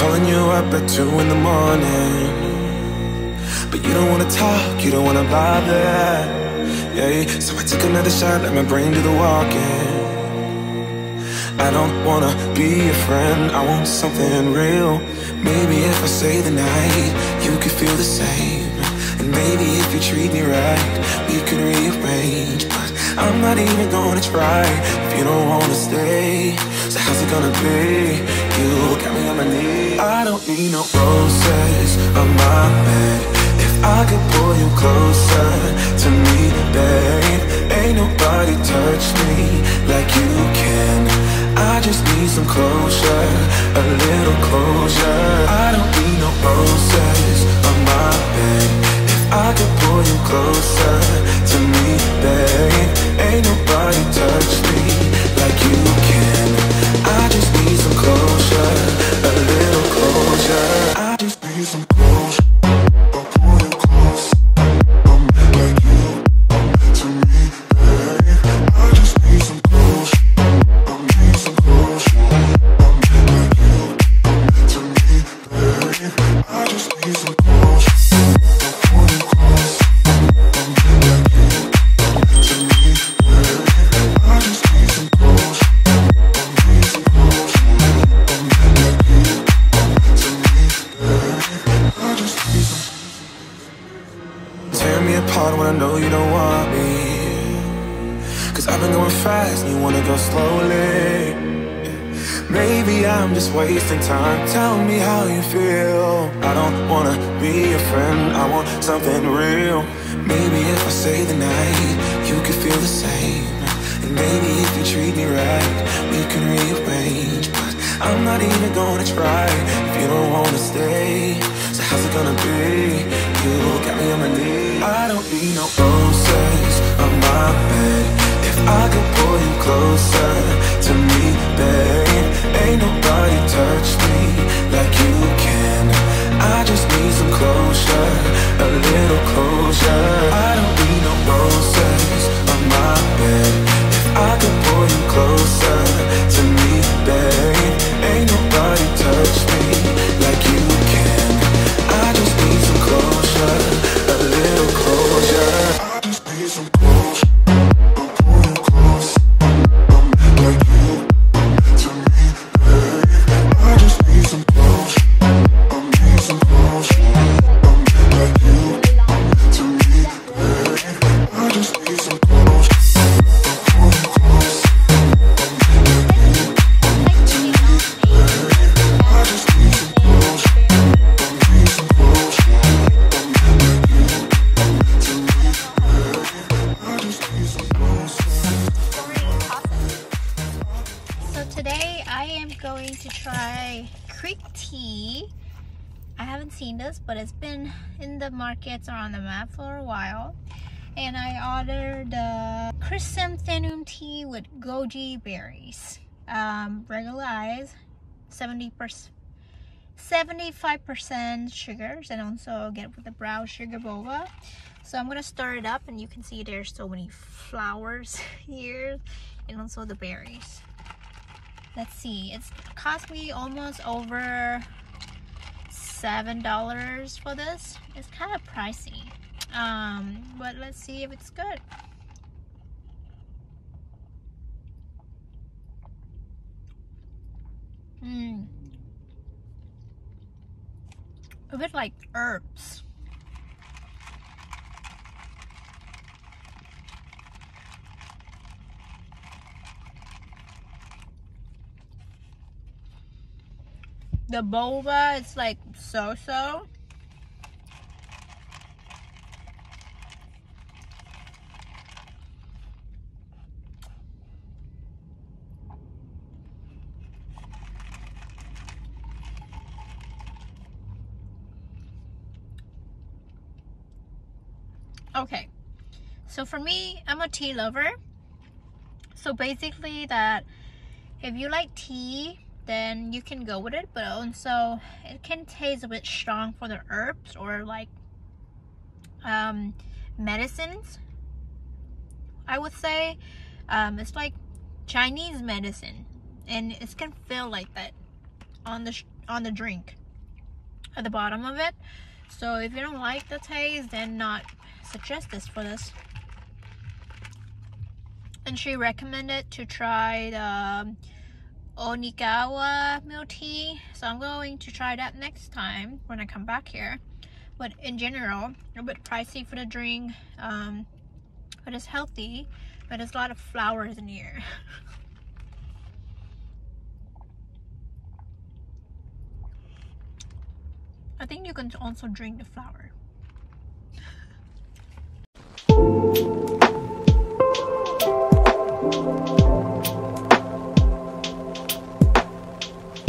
Calling you up at two in the morning. But you don't wanna talk, you don't wanna bother. Yeah, so I took another shot, let my brain do the walking. I don't wanna be a friend, I want something real. Maybe if I stay the night, you could feel the same. And maybe if you treat me right, we could rearrange. But I'm not even gonna try if you don't wanna stay. So how's it gonna be? You got me on my knees. I don't need no roses on my bed. If I could pull you closer to me, babe, ain't nobody touch me like you can. I just need some closure, a little closure. I don't need no roses on my bed. If I could pull you closer to me, babe, ain't nobody I've been going fast you wanna go slowly. Maybe I'm just wasting time. Tell me how you feel. I don't wanna be a friend, I want something real. Maybe if I stay the night, you could feel the same. And maybe if you treat me right, we can rearrange. But I'm not even gonna try if you don't wanna stay. So how's it gonna be? You got me on my knees. I don't need no roses on my bed. I could pull you closer going to try Creek tea. I haven't seen this, but it's been in the markets or on the map for a while. And I ordered the chrysanthemum tea with goji berries. Um, regular ice, 70 75% sugars, and also get with the brown sugar boba. So I'm gonna stir it up, and you can see there's so many flowers here, and also the berries let's see it's cost me almost over seven dollars for this it's kind of pricey um but let's see if it's good. Mm. a bit like herbs. The boba it's like so-so okay. So for me i'm a tea lover. So basically that if you like tea then you can go with it but also it can taste a bit strong for the herbs or like um, medicines. I would say um, it's like Chinese medicine and it can feel like that on the on the drink at the bottom of it. So if you don't like the taste, then not suggest this for this. And she recommended to try the Okinawa milk tea. So I'm going to try that next time when I come back here. But in general, a bit pricey for the drink. Um, but it's healthy. But there's a lot of flowers in here. I think you can also drink the flower.